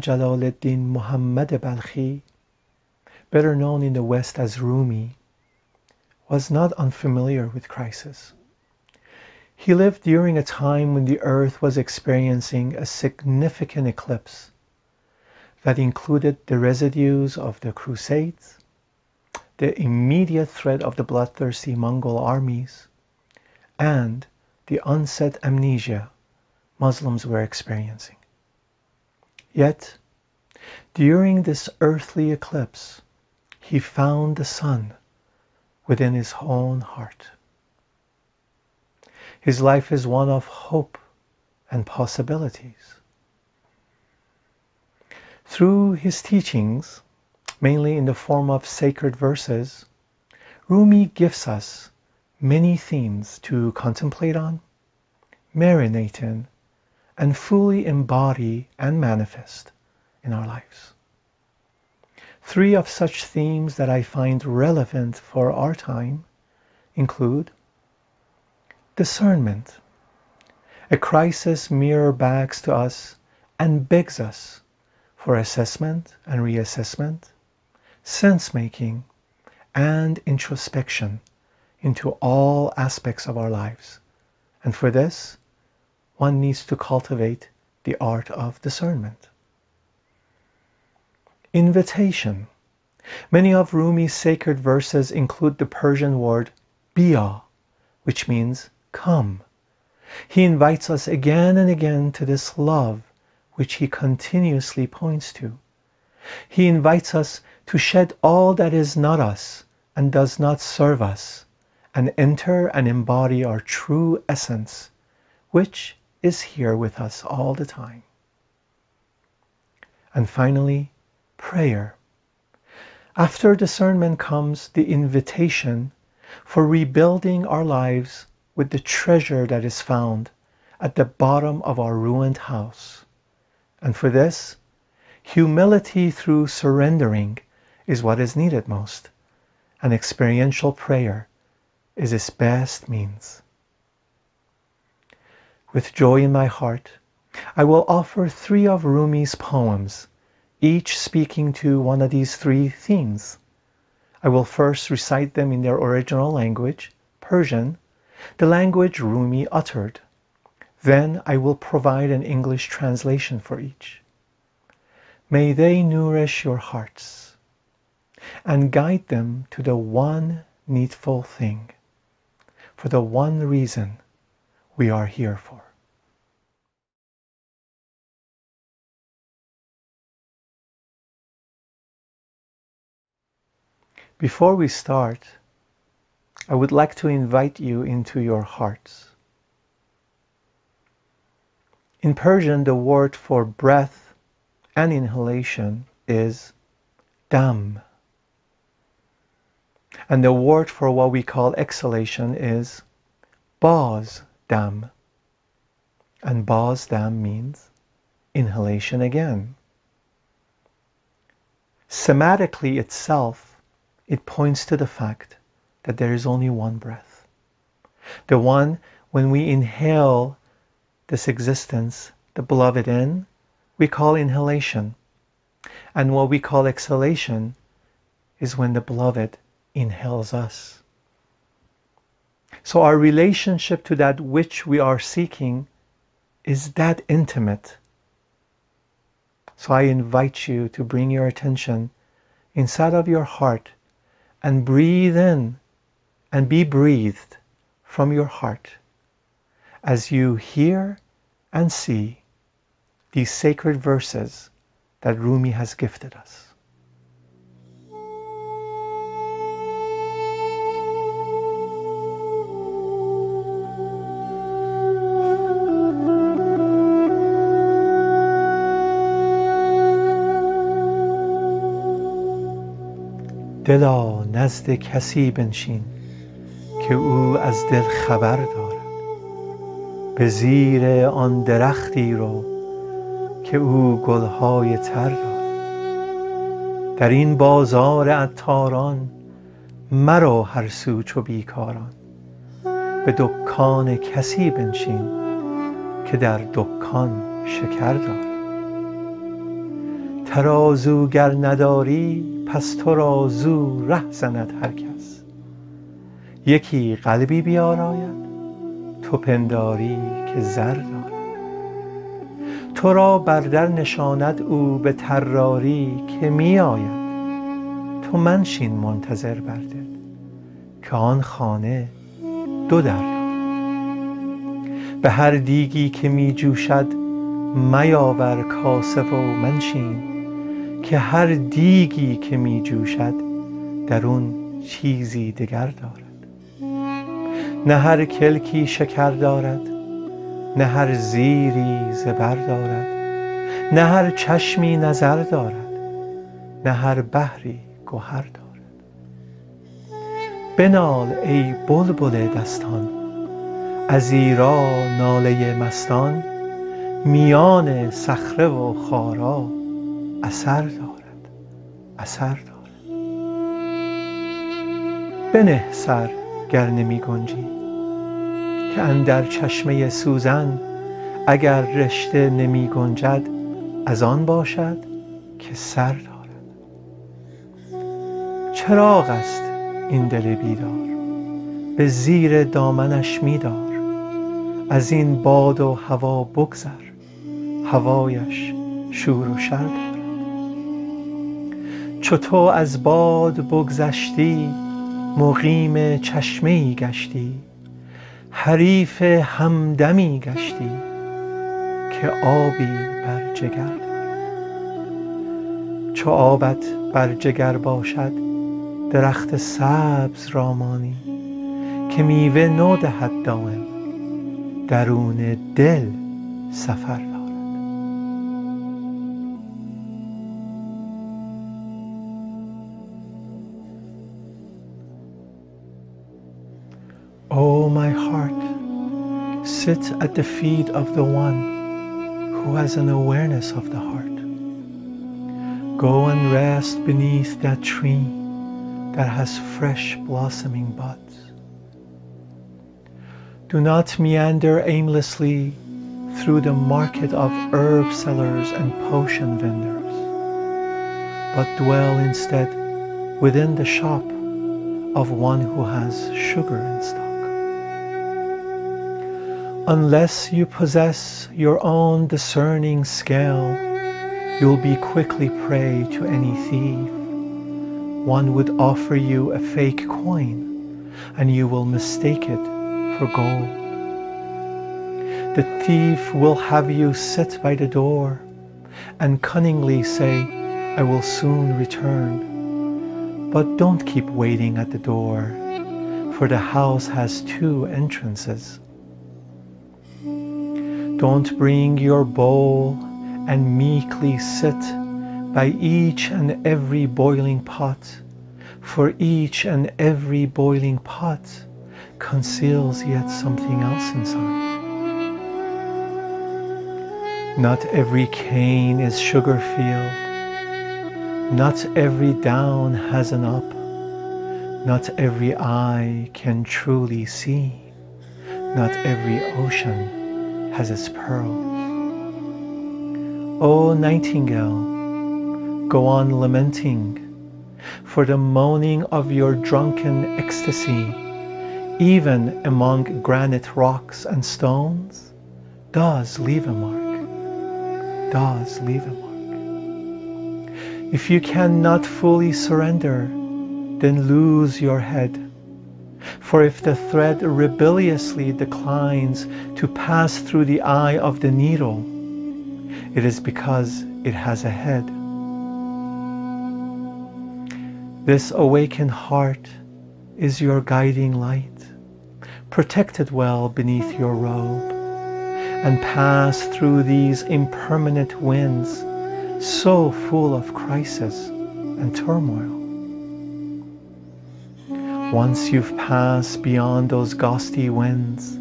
Jalaluddin Muhammad Balkhi, better known in the West as Rumi, was not unfamiliar with crisis. He lived during a time when the earth was experiencing a significant eclipse that included the residues of the Crusades, the immediate threat of the bloodthirsty Mongol armies, and the onset amnesia Muslims were experiencing. Yet, during this earthly eclipse, he found the sun within his own heart. His life is one of hope and possibilities. Through his teachings, mainly in the form of sacred verses, Rumi gives us many themes to contemplate on, marinate in, and fully embody and manifest in our lives. Three of such themes that I find relevant for our time include discernment. A crisis mirror backs to us and begs us for assessment and reassessment, sense making, and introspection into all aspects of our lives. And for this, one needs to cultivate the art of discernment. Invitation. Many of Rumi's sacred verses include the Persian word bia, which means come. He invites us again and again to this love which he continuously points to. He invites us to shed all that is not us and does not serve us and enter and embody our true essence, which is here with us all the time. And finally, prayer. After discernment comes the invitation for rebuilding our lives with the treasure that is found at the bottom of our ruined house and for this, humility through surrendering is what is needed most. And experiential prayer is its best means. With joy in my heart, I will offer three of Rumi's poems, each speaking to one of these three themes. I will first recite them in their original language, Persian, the language Rumi uttered. Then I will provide an English translation for each. May they nourish your hearts and guide them to the one needful thing, for the one reason we are here for. Before we start, I would like to invite you into your hearts. In Persian, the word for breath and inhalation is dam. And the word for what we call exhalation is baz dam. And Baz dam means inhalation again. Sematically itself, it points to the fact that there is only one breath. The one when we inhale this existence, the beloved in, we call inhalation. And what we call exhalation is when the beloved inhales us. So our relationship to that which we are seeking is that intimate. So I invite you to bring your attention inside of your heart and breathe in and be breathed from your heart as you hear and see these sacred verses that Rumi has gifted us. دلا نزد کسی بنشین که او از دل خبر دارد. به زیر آن درختی رو که او گلهای تر دارد. در این بازار عطاران مرو هر سو چو بیکاران. به دکان کسی بنشین که در دکان شکر دارد. ترازو گر نداری پس تو را زو ره زند هر کس. یکی قلبی بیاراید تو پنداری که زر دارد. تو را بر در نشاند او به طراری که می آید. تو منشین منتظر بر دل که آن خانه دو در به هر دیگی که می جوشد میاور کاسه و منشین. که هر دیگی که می جوشد درون چیزی دگر دارد. نه هر کلکی شکر دارد نه هر زیری زبر دارد نه هر چشمی نظر دارد نه هر بحری گهر دارد. بنال ای بلبل دستان ازیرا ناله مستان میان صخره و خارا اثر دارد. اثر دارد. بنه سر گر نمی گنجی که اندر چشمه سوزن اگر رشته نمی گنجد از آن باشد که سر دارد. چراغ است این دل بیدار به زیر دامنش می دار. از این باد و هوا بگذر هوایش شور و شر چو تو از باد بگذشتی مقیم چشمه ای گشتی حریف همدمی گشتی که آبی بر جگر. چو آبت بر جگر باشد درخت سبز را مانی که میوه نو دهد دایم درون دل سفر. Sit at the feet of the one who has an awareness of the heart. Go and rest beneath that tree that has fresh blossoming buds. Do not meander aimlessly through the market of herb sellers and potion vendors, but dwell instead within the shop of one who has sugar in stock. Unless you possess your own discerning scale, you'll be quickly prey to any thief. One would offer you a fake coin, and you will mistake it for gold. The thief will have you sit by the door and cunningly say, I will soon return. But don't keep waiting at the door, for the house has two entrances. Don't bring your bowl and meekly sit by each and every boiling pot, for each and every boiling pot conceals yet something else inside. Not every cane is sugar field. Not every down has an up. Not every eye can truly see. Not every ocean has its pearls. O nightingale, go on lamenting, for the moaning of your drunken ecstasy, even among granite rocks and stones, does leave a mark, does leave a mark. If you cannot fully surrender, then lose your head for if the thread rebelliously declines to pass through the eye of the needle, it is because it has a head. This awakened heart is your guiding light. Protect it well beneath your robe and pass through these impermanent winds so full of crisis and turmoil. Once you've passed beyond those gusty winds,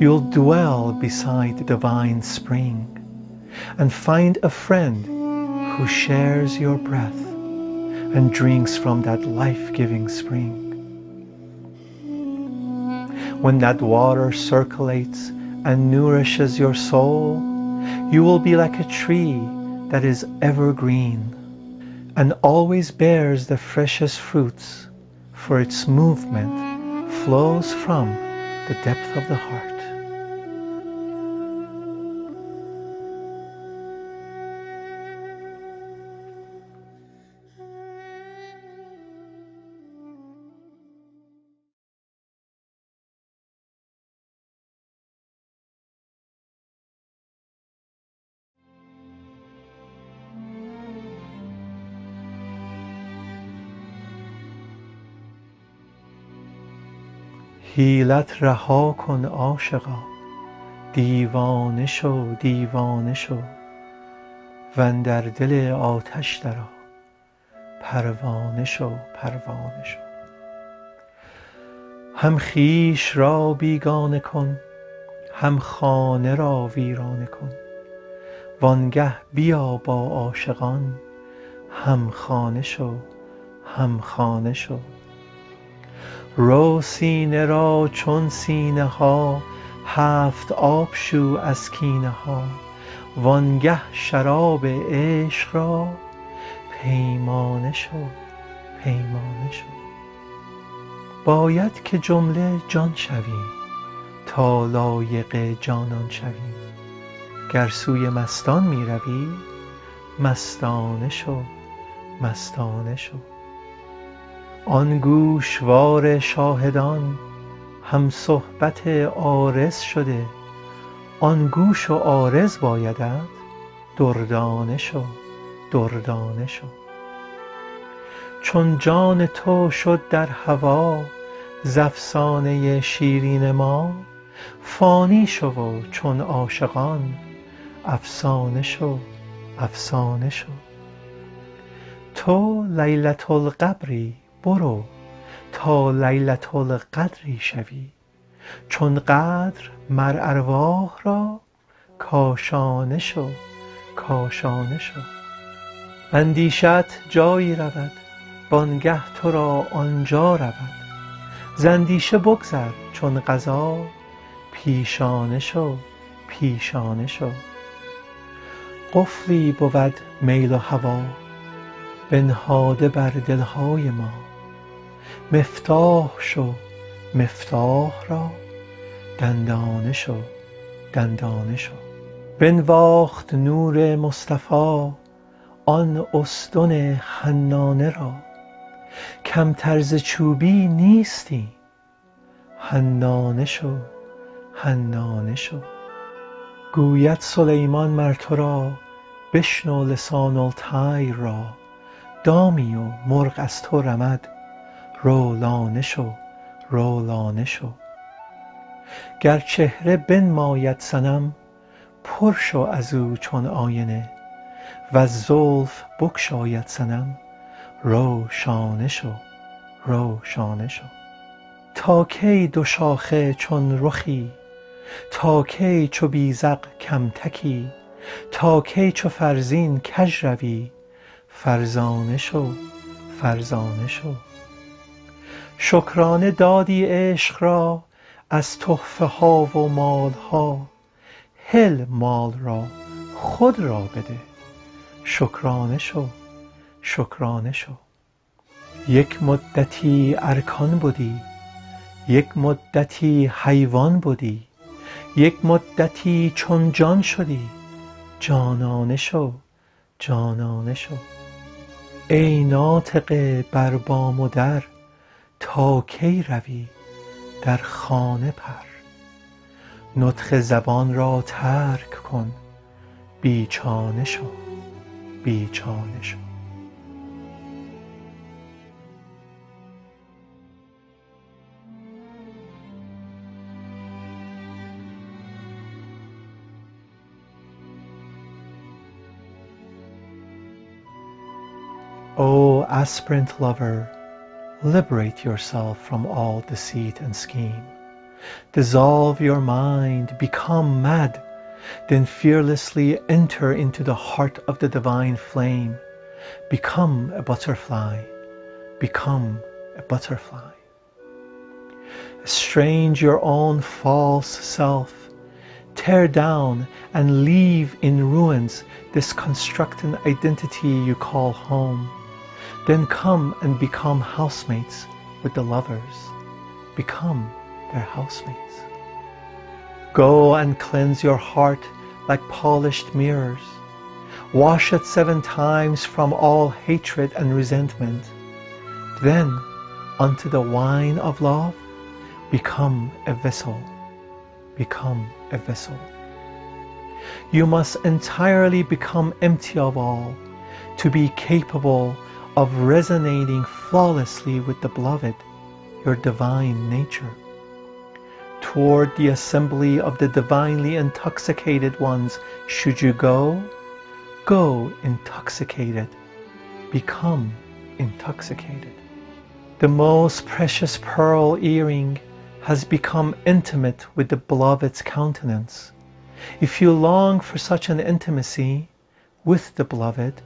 you'll dwell beside the divine spring and find a friend who shares your breath and drinks from that life-giving spring. When that water circulates and nourishes your soul, you will be like a tree that is evergreen and always bears the freshest fruits, for its movement flows from the depth of the heart. حیلت رها کن عاشقا دیوانه شو دیوانه شو وندر دل آتش درآ پروانه شو پروانه شو. هم خویش را بیگانه کن هم خانه را ویرانه کن. وانگه بیا با عاشقان همخانه شو همخانه شو. رو سینه را چون سینه ها هفت آب شو از کینه ها. وانگه شراب عشق را پیمانه شو پیمانه شو. باید که جمله جان شویم تا لایق جانان شویم. گر سوی مستان می روی مستانه شو مستانه شو. آن گوشوار شاهدان هم صحبت عارض شده. آن گوش و عارض بایدت دردانه شو دردانه شو. چون جان تو شد در هوا ز افسانه شیرین ما فانی شو و چون عاشقان افسانه شو افسانه شو. تو لیلة القبری برو تا لیلة القدری شوی. چون قدر مر ارواح را کاشانه شو کاشانه شو. اندیشه ت جایی رود وانگه تو را آنجا رود. ز اندیشه بگذر چون قضا پیشانه شو پیشانه شو. قفلی بود میل و هوا بنهاده بر دل های ما. مفتاح شو مفتاح را. دندانه شو دندانه شو. بنواخت نور مصطفی آن استن حنانه را. کمتر ز چوبی نیستی حنانه شو حنانه شو. گوید سلیمان مر تو را بشنو لسان الطیر را. دامی و مرغ از تو رمد رو لانه شو رو لانه شو. گر چهره بنماید صنم پر شو از او چون آینه. ور زلف بگشاید صنم رو شانه شو رو شانه شو. تا کی دو شاخه چون رخی تا کی چو کم تکی تا کی چو فرزین کژ روی فرزانه شو فرزانه شو. شکرانه دادی عشق را از تحفه ها و مال ها. هل مال را خود را بده. شکرانه شو شکرانه شو. یک مدتی ارکان بدی یک مدتی حیوان بدی یک مدتی چون جان شدی. جانانه شو جانانه شو. ای ناطق بر بام و در تا کی روی در خانه پر؟ نطق زبان را ترک کن بیچانه شو بیچانه شو. O aspirant lover liberate yourself from all deceit and scheme. Dissolve your mind become mad then fearlessly enter into the heart of the divine flame. Become a butterfly become a butterfly. Estrange your own false self tear down and leave in ruins this constructed identity you call home. Then come and become housemates with the lovers. Become their housemates. Go and cleanse your heart like polished mirrors. Wash it seven times from all hatred and resentment. Then, unto the wine of love, become a vessel. Become a vessel. You must entirely become empty of all to be capable of resonating flawlessly with the beloved, your divine nature. Toward the assembly of the divinely intoxicated ones, should you go, go intoxicated, become intoxicated. The most precious pearl earring has become intimate with the beloved's countenance. If you long for such an intimacy with the beloved,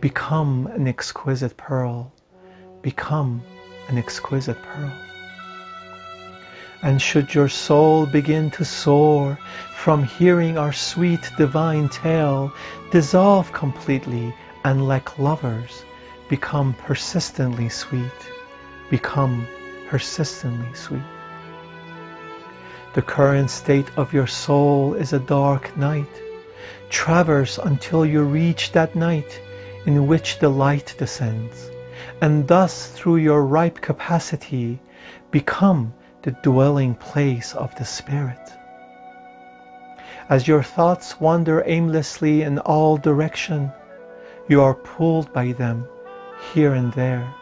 become an exquisite pearl. Become an exquisite pearl. And should your soul begin to soar from hearing our sweet divine tale, dissolve completely and like lovers, become persistently sweet. Become persistently sweet. The current state of your soul is a dark night. Traverse until you reach that night in which the light descends, and thus through your ripe capacity become the dwelling place of the Spirit. As your thoughts wander aimlessly in all direction, you are pulled by them here and there.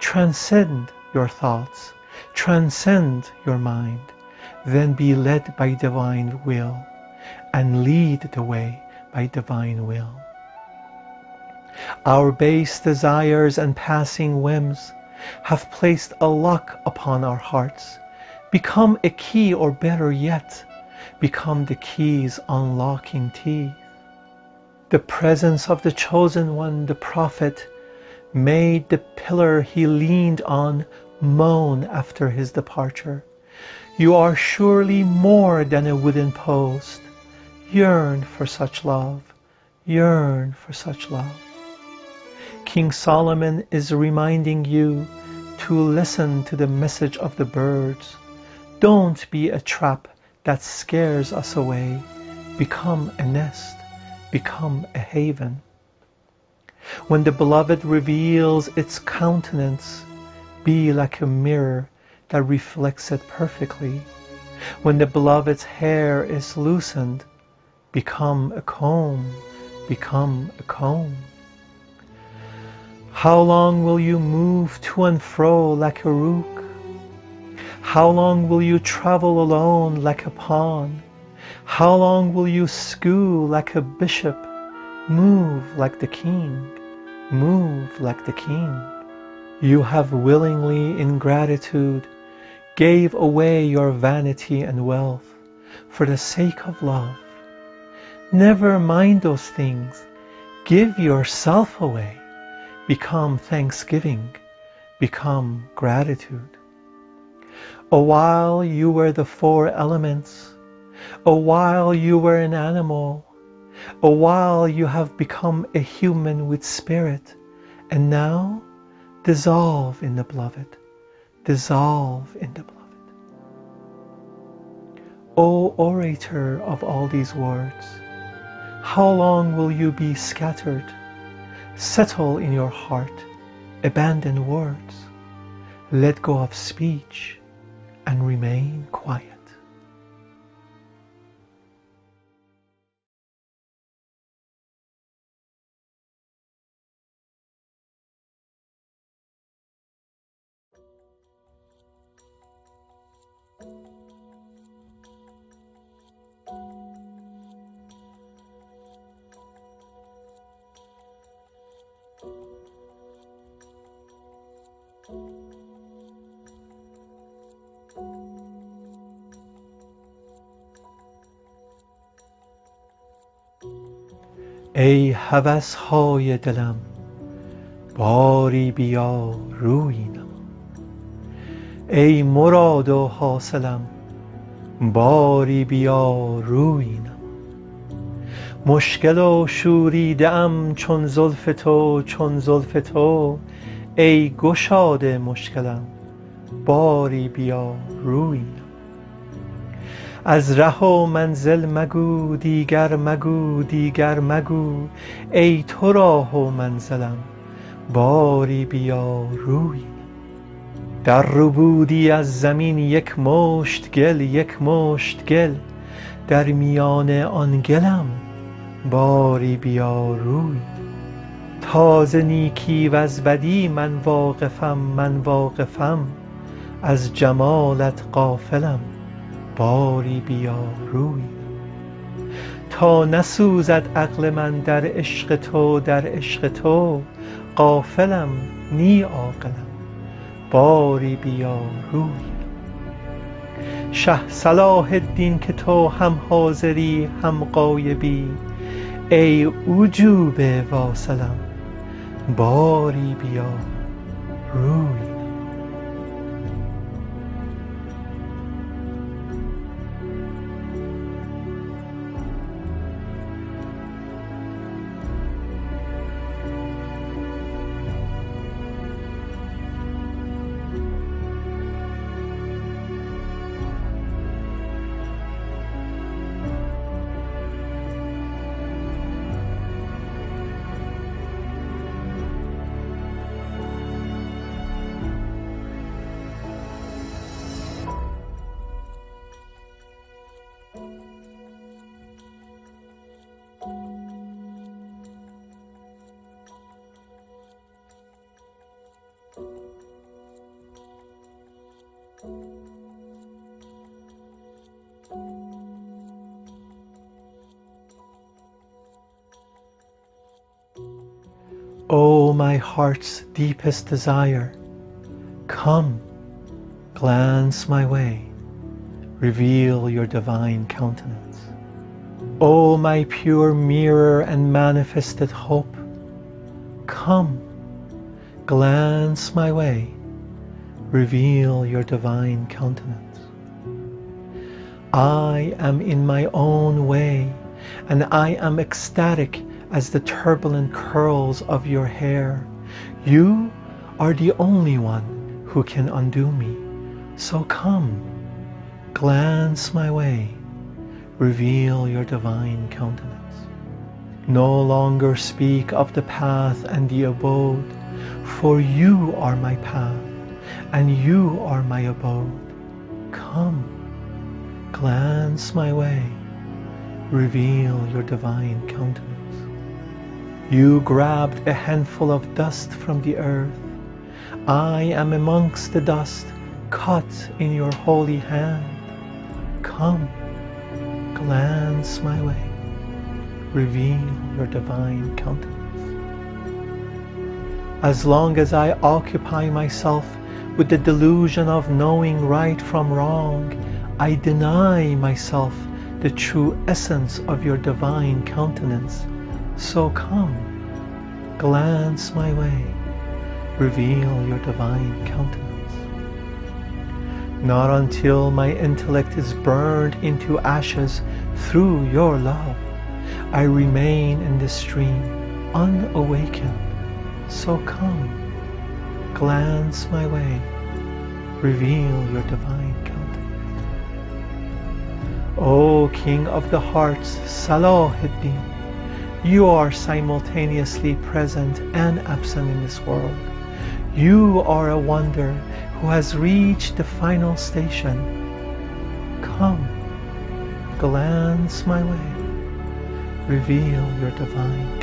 Transcend your thoughts, transcend your mind then be led by divine will and lead the way by divine will. Our base desires and passing whims have placed a lock upon our hearts. Become a key or better yet, become the key's unlocking teeth. The presence of the chosen one, the prophet, made the pillar he leaned on moan after his departure. You are surely more than a wooden post. Yearn for such love. Yearn for such love. King Solomon is reminding you to listen to the message of the birds. Don't be a trap that scares us away. Become a nest. Become a haven. When the beloved reveals its countenance, be like a mirror that reflects it perfectly. When the beloved's hair is loosened, become a comb, become a comb. How long will you move to and fro like a rook? How long will you travel alone like a pawn? How long will you school like a bishop? Move like the king, move like the king. You have willingly in gratitude gave away your vanity and wealth for the sake of love. Never mind those things. Give yourself away. Become thanksgiving. Become gratitude. A while you were the four elements. A while you were an animal. A while you have become a human with spirit. And now dissolve in the beloved dissolve in the beloved. O orator of all these words, how long will you be scattered? Settle in your heart, abandon words, let go of speech, and remain quiet. ای هوس های دلم باری بیا روی نما. ای مراد و حاصلم باری بیا روی نما. مشکل و شوریده ام چون زلف تو چون زلف تو. ای گشاد مشکلم باری بیا روی نما. از ره و منزل مگو دیگر مگو دیگر مگو. ای تو راه و منزلم باری بیا روی. در ربودی از زمین یک مشت گل یک مشت گل. در میان آن گلم باری بیا روی. تا ز نیکی وز بدی من واقفم من واقفم. از جمالت غافلم. باری بیا روی. تا نسوزد عقل من در عشق تو در عشق تو غافلم نی عاقلم. باری بیا روی. شه صلاح الدین که تو هم حاضری هم غایبی ای عجوبه واصلم. باری بیا O my heart's deepest desire, come, glance my way, reveal your divine countenance. O my pure mirror and manifested hope, come, glance my way, reveal your divine countenance. I am in my own way, and I am ecstatic as the turbulent curls of your hair. You are the only one who can undo me. So come, glance my way, reveal your divine countenance. No longer speak of the path and the abode, for you are my path and you are my abode. Come, glance my way, reveal your divine countenance. You grabbed a handful of dust from the earth. I am amongst the dust, caught in your holy hand. Come, glance my way, reveal your divine countenance. As long as I occupy myself with the delusion of knowing right from wrong, I deny myself the true essence of your divine countenance so come, glance my way, reveal your divine countenance. Not until my intellect is burned into ashes through your love, I remain in this stream unawakened. So come, glance my way, reveal your divine countenance. O King of the hearts, Salahuddin, you are simultaneously present and absent in this world. You are a wonder who has reached the final station. Come, glance my way, reveal your divine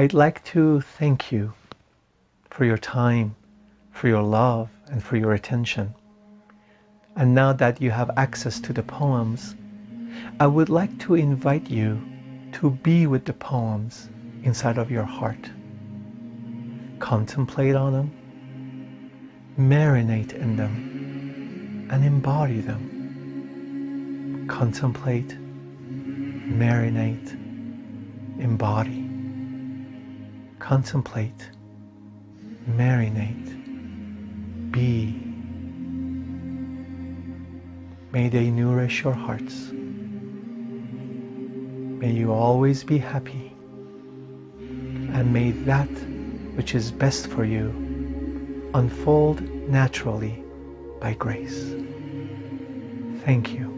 I'd like to thank you for your time, for your love, and for your attention. And now that you have access to the poems, I would like to invite you to be with the poems inside of your heart. Contemplate on them, marinate in them, and embody them. Contemplate, marinate, embody. Contemplate, marinate, be. May they nourish your hearts. May you always be happy. And may that which is best for you unfold naturally by grace. Thank you.